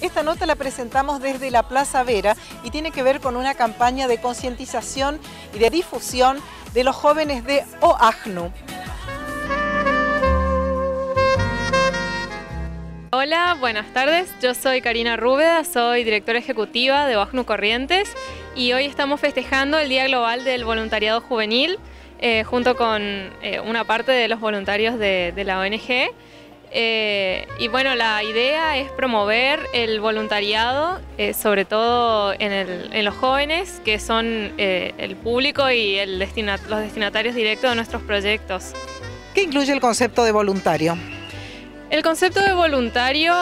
Esta nota la presentamos desde la Plaza Vera y tiene que ver con una campaña de concientización y de difusión de los jóvenes de OAGNU. Hola, buenas tardes. Yo soy Karina Rúbeda, soy directora ejecutiva de OAGNU Corrientes y hoy estamos festejando el Día Global del Voluntariado Juvenil eh, junto con eh, una parte de los voluntarios de la ONG. Eh, y bueno, la idea es promover el voluntariado, eh, sobre todo en, los jóvenes, que son eh, el público y el los destinatarios directos de nuestros proyectos. ¿Qué incluye el concepto de voluntario? El concepto de voluntario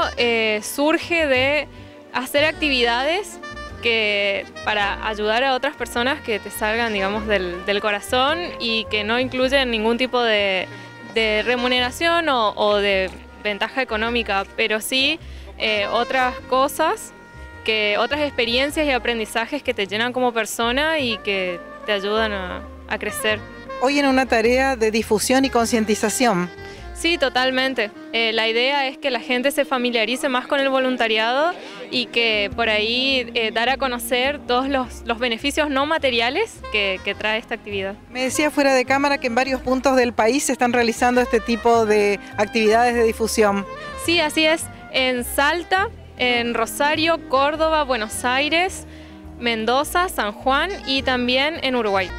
surge de hacer actividades que para ayudar a otras personas que te salgan, digamos, del, corazón y que no incluyen ningún tipo de de remuneración o, de ventaja económica, pero sí eh, otras cosas, que, otras experiencias y aprendizajes que te llenan como persona y que te ayudan a, a crecer. Hoy en una tarea de difusión y concientización. Sí, totalmente. Eh, la idea es que la gente se familiarice más con el voluntariado y que por ahí eh, dar a conocer todos los, beneficios no materiales que, que, trae esta actividad. Me decía fuera de cámara que en varios puntos del país se están realizando este tipo de actividades de difusión. Sí, así es. En Salta, en Rosario, Córdoba, Buenos Aires, Mendoza, San Juan y también en Uruguay.